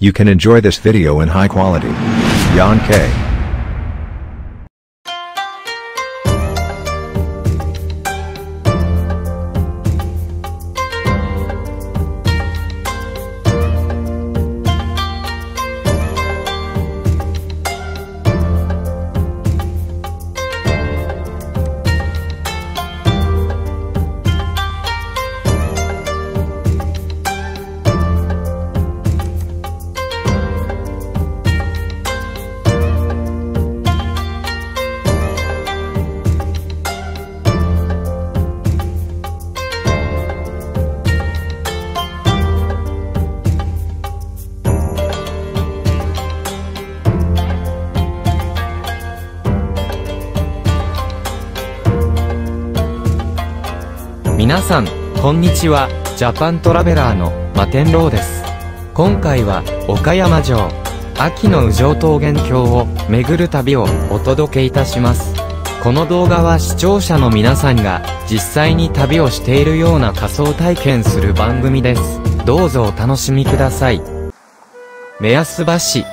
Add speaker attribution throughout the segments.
Speaker 1: You can enjoy this video in high quality. Yon K.
Speaker 2: 皆さん、こんにちは。ジャパントラベラーの摩天楼です。今回は、岡山城、秋の宇城桃源郷を巡る旅をお届けいたします。この動画は視聴者の皆さんが実際に旅をしているような仮想体験する番組です。どうぞお楽しみください。目安橋。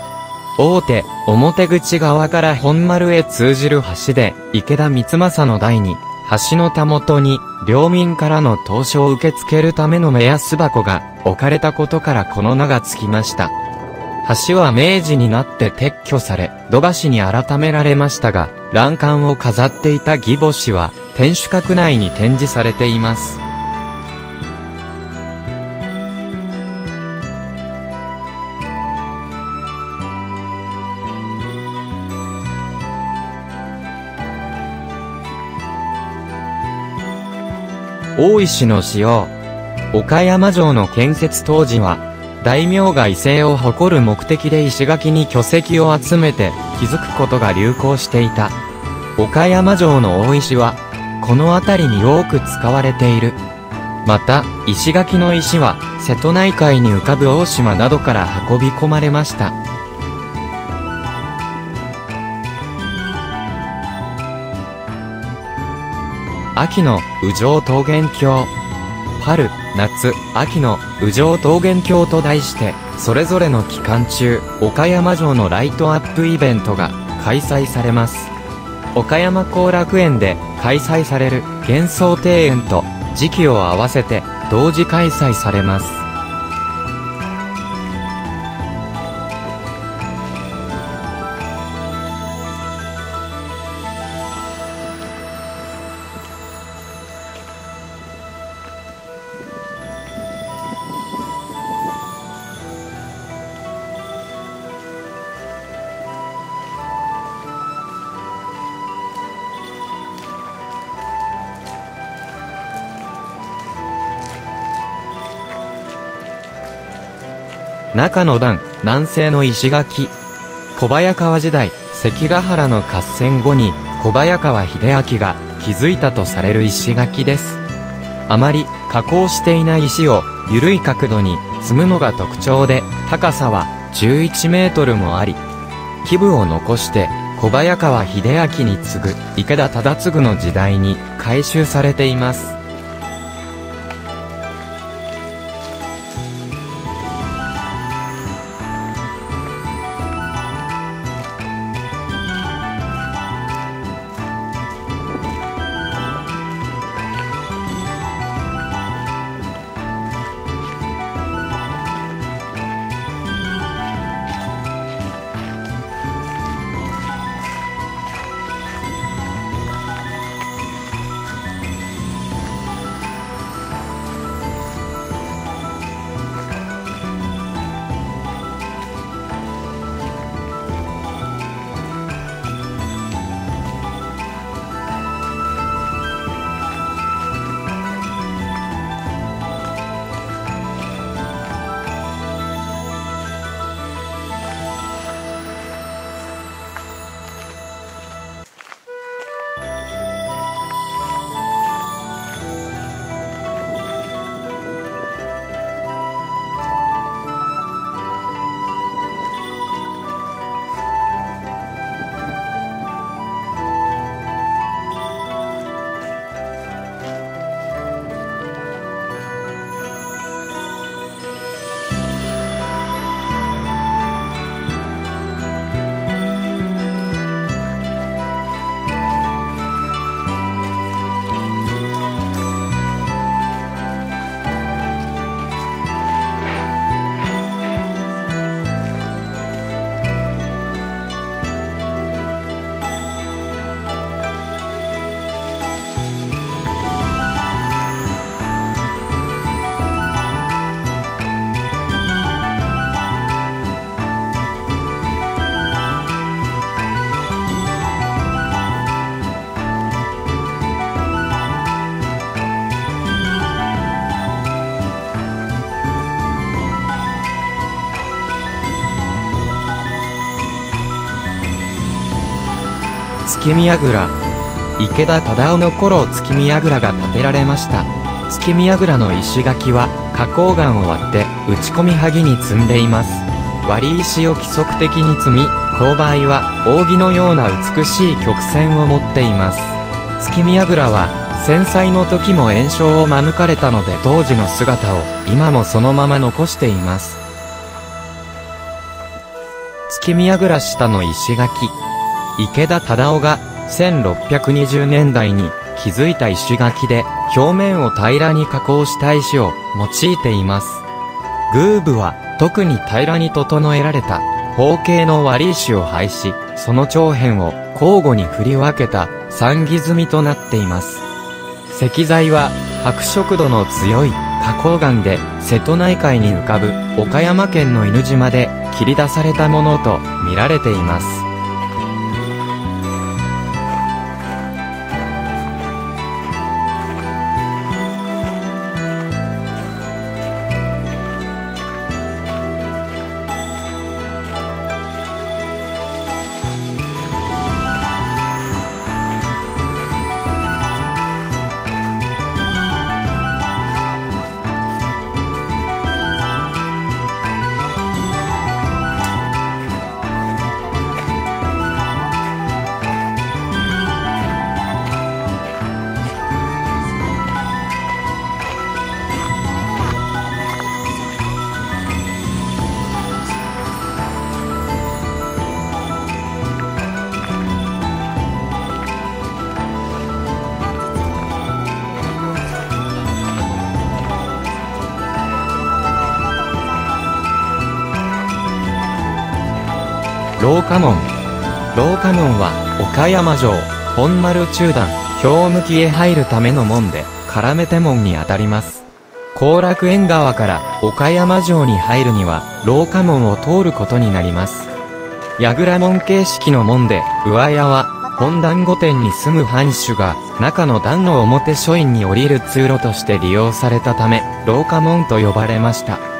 Speaker 2: 大手、表口側から本丸へ通じる橋で、池田光政の代に、橋のたもとに、領民からの投書を受け付けるための目安箱が置かれたことからこの名が付きました。橋は明治になって撤去され、土橋に改められましたが、欄干を飾っていた義母子は、天守閣内に展示されています。大石の使用。岡山城の建設当時は、大名が威勢を誇る目的で石垣に巨石を集めて築くことが流行していた。岡山城の大石は、この辺りに多く使われている。また、石垣の石は、瀬戸内海に浮かぶ大島などから運び込まれました。秋の宇城桃源郷。春、夏、秋の宇城桃源郷と題して、それぞれの期間中、岡山城のライトアップイベントが開催されます。岡山後楽園で開催される幻想庭園と時期を合わせて同時開催されます。中の段、南西の石垣。小早川時代、関ヶ原の合戦後に、小早川秀明が築いたとされる石垣です。あまり加工していない石を緩い角度に積むのが特徴で、高さは11メートルもあり、基部を残して小早川秀明に次ぐ池田忠次の時代に改修されています。月見櫓。池田忠夫の頃月見櫓が建てられました。月見櫓の石垣は花崗岩を割って打ち込み萩に積んでいます。割り石を規則的に積み、勾配は扇のような美しい曲線を持っています。月見櫓は戦災の時も炎症を免れたので当時の姿を今もそのまま残しています。月見櫓下の石垣。池田忠夫が1620年代に築いた石垣で表面を平らに加工した石を用いています。宮部は特に平らに整えられた方形の割り石を配し、その長辺を交互に振り分けた三木積みとなっています。石材は白色度の強い花崗岩で瀬戸内海に浮かぶ岡山県の犬島で切り出されたものと見られています。廊下門。廊下門は、岡山城、本丸中段、表向きへ入るための門で、絡めて門にあたります。後楽園川から岡山城に入るには、廊下門を通ることになります。櫓門形式の門で、上屋は、本段御殿に住む藩主が、中の段の表書院に降りる通路として利用されたため、廊下門と呼ばれました。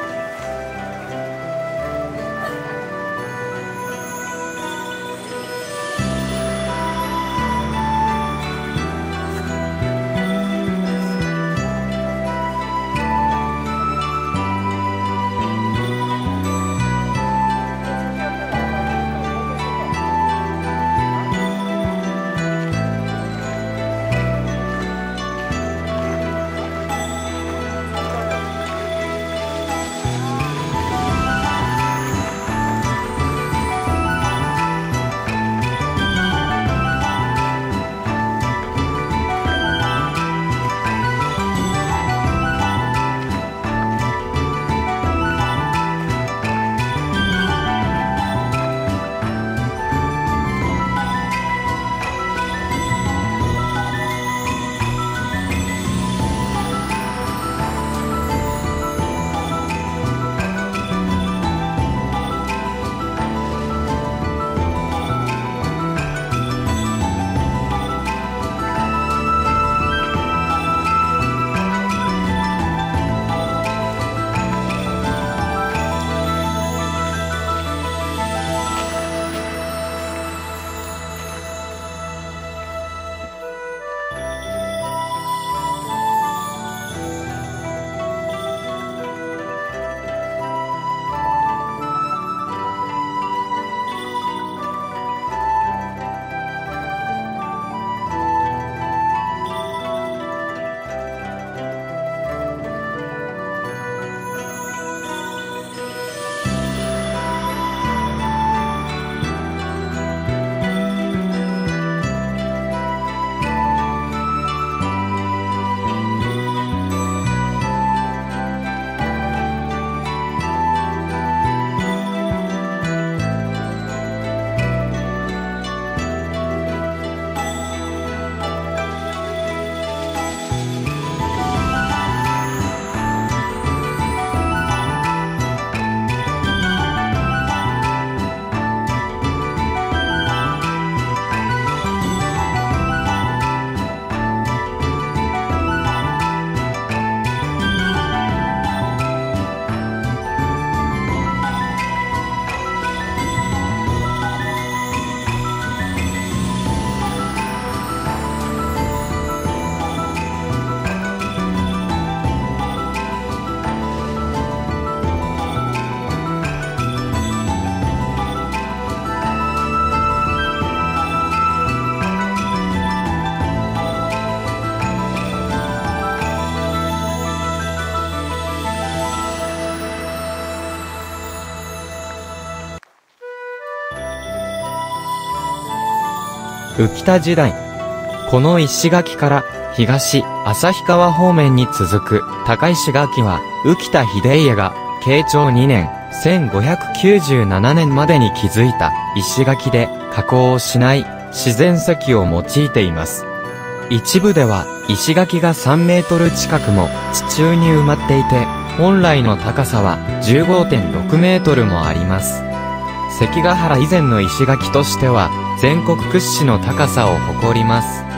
Speaker 2: 浮田時代。この石垣から東、旭川方面に続く高石垣は浮田秀家が慶長2年1597年までに築いた石垣で加工をしない自然石を用いています。一部では石垣が3メートル近くも地中に埋まっていて、本来の高さは15.6メートルもあります。関ヶ原以前の石垣としては全国屈指の高さを誇ります。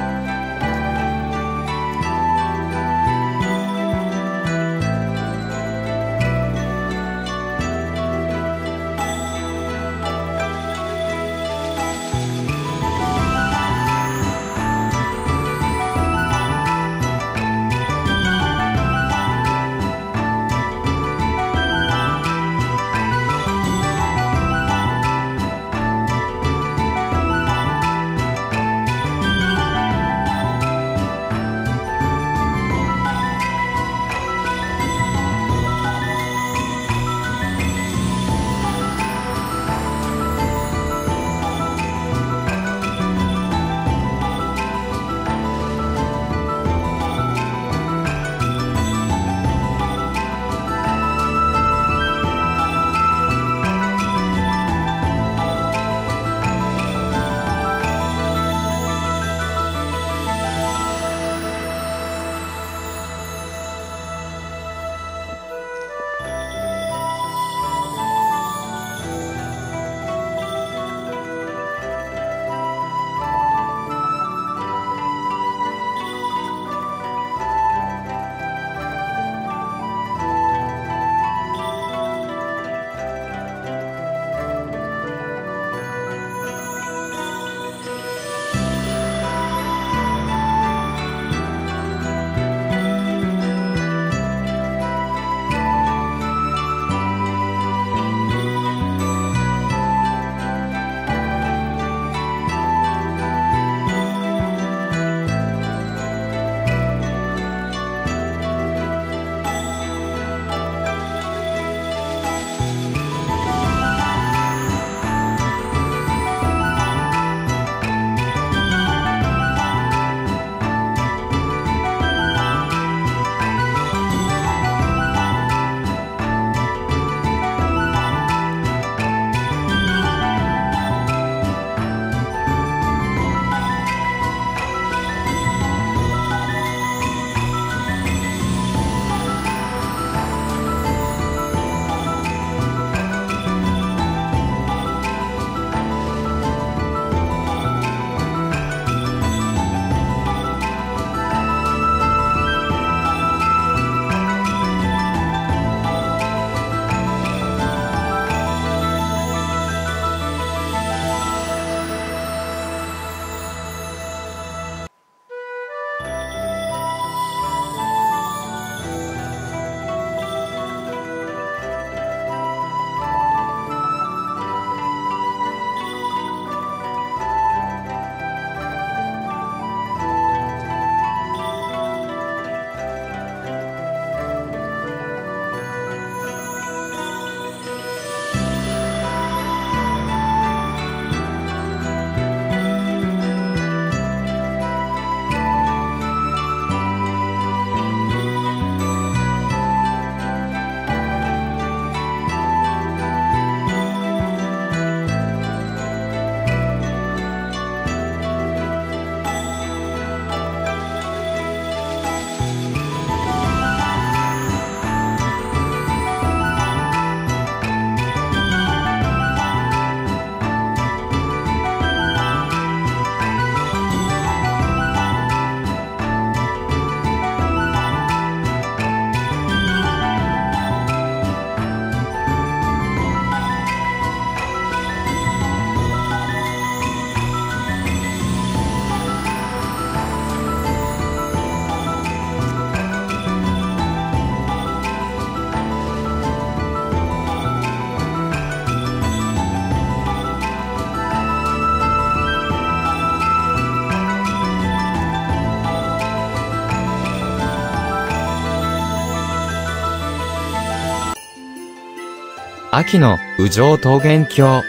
Speaker 2: 秋の宇城桃源郷。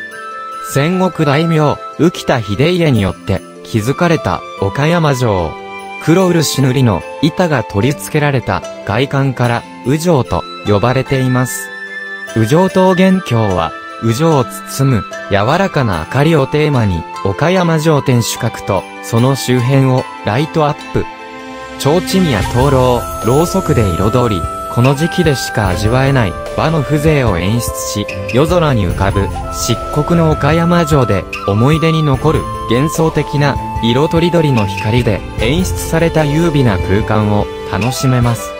Speaker 2: 戦国大名、浮田秀家によって築かれた岡山城。黒漆塗りの板が取り付けられた外観から宇城と呼ばれています。宇城桃源郷は宇城を包む柔らかな明かりをテーマに岡山城天守閣とその周辺をライトアップ。提灯や灯籠、ろうそくで彩り、この時期でしか味わえない和の風情を演出し、夜空に浮かぶ漆黒の岡山城で思い出に残る幻想的な色とりどりの光で演出された優美な空間を楽しめます。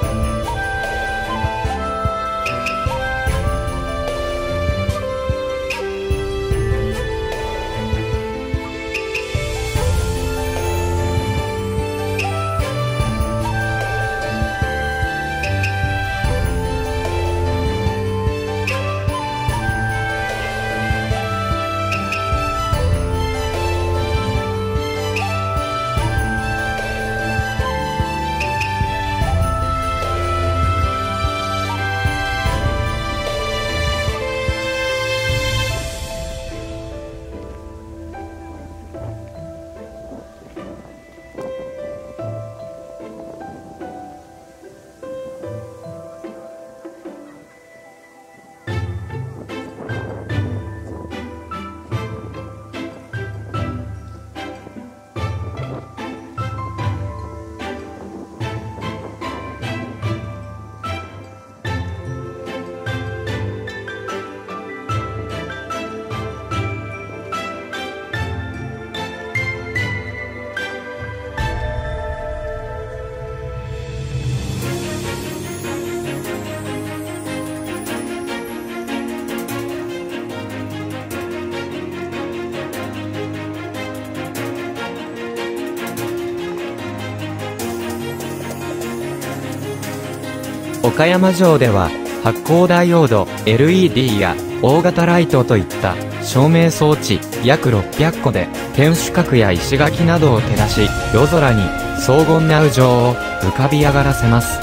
Speaker 2: 岡山城では、発光ダイオード、LED や大型ライトといった照明装置約600個で天守閣や石垣などを照らし、夜空に荘厳な宇城を浮かび上がらせます。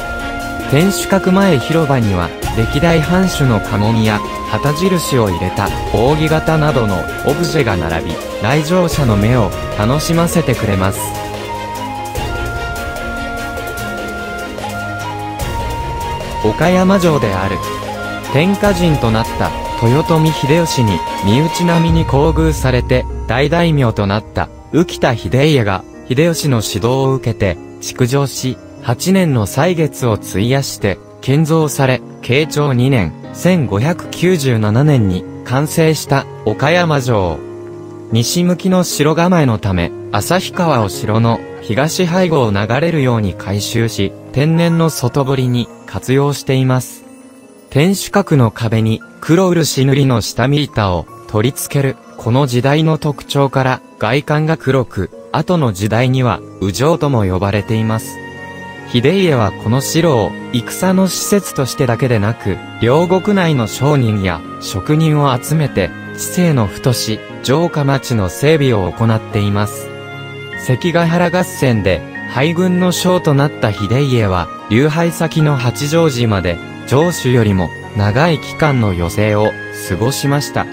Speaker 2: 天守閣前広場には歴代藩主の家紋や旗印を入れた扇形などのオブジェが並び、来場者の目を楽しませてくれます。岡山城である。天下人となった豊臣秀吉に身内並みに厚遇されて大大名となった浮田秀家が秀吉の指導を受けて築城し8年の歳月を費やして建造され慶長2年1597年に完成した岡山城。西向きの城構えのため旭川を城の東背後を流れるように改修し天然の外堀に活用しています。天守閣の壁に黒漆塗りの下見板を取り付ける、この時代の特徴から外観が黒く、後の時代には、宇城とも呼ばれています。秀家はこの城を戦の施設としてだけでなく、両国内の商人や職人を集めて、知性の太し、城下町の整備を行っています。関ヶ原合戦で敗軍の将となった秀家は、流配先の八丈島で、城主よりも長い期間の余生を過ごしました。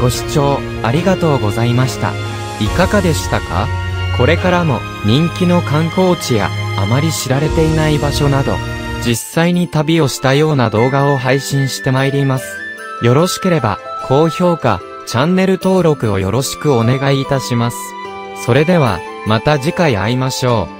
Speaker 2: ご視聴ありがとうございました。いかがでしたか？これからも人気の観光地やあまり知られていない場所など、実際に旅をしたような動画を配信してまいります。よろしければ高評価、チャンネル登録をよろしくお願いいたします。それでは、また次回会いましょう。